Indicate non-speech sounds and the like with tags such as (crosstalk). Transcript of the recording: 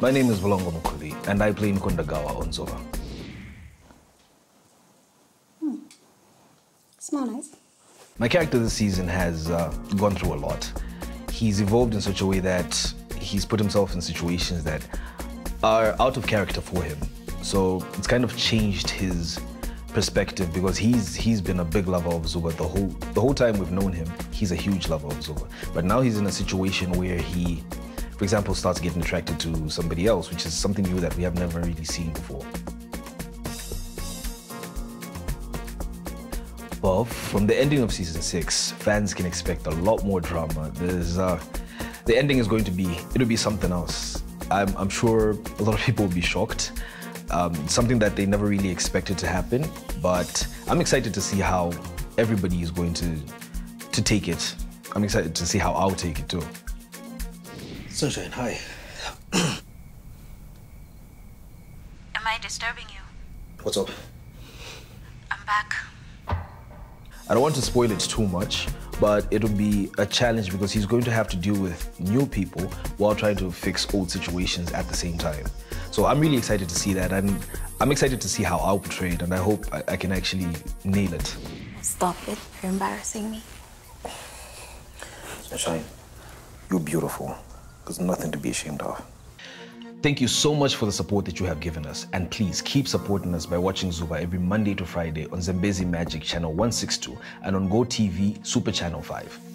My name is Bulongo Mukkuli, and I play Nkondagawa on Zuba. Smell nice. My character this season has uh, gone through a lot. He's evolved in such a way that he's put himself in situations that are out of character for him. So it's kind of changed his perspective because he's he's been a big lover of Zuba the whole the whole time we've known him. He's a huge lover of Zuba, but now he's in a situation where he, for example, starts getting attracted to somebody else, which is something new that we have never really seen before. Well, from the ending of season six, fans can expect a lot more drama. There's uh, the ending is going to be it'll be something else. I'm, I'm sure a lot of people will be shocked. Um, something that they never really expected to happen, but I'm excited to see how everybody is going to to take it. I'm excited to see how I'll take it too. Sunshine, hi. (coughs) Am I disturbing you? What's up? I'm back. I don't want to spoil it too much, but it'll be a challenge because he's going to have to deal with new people while trying to fix old situations at the same time. So I'm really excited to see that, and I'm excited to see how I'll portray it, and I hope I, I can actually nail it. Stop it. You're embarrassing me. Sunshine, you're beautiful. There's nothing to be ashamed of. Thank you so much for the support that you have given us, and please keep supporting us by watching Zuba every Monday to Friday on Zambezi Magic Channel 162 and on GoTV Supa Channel 5.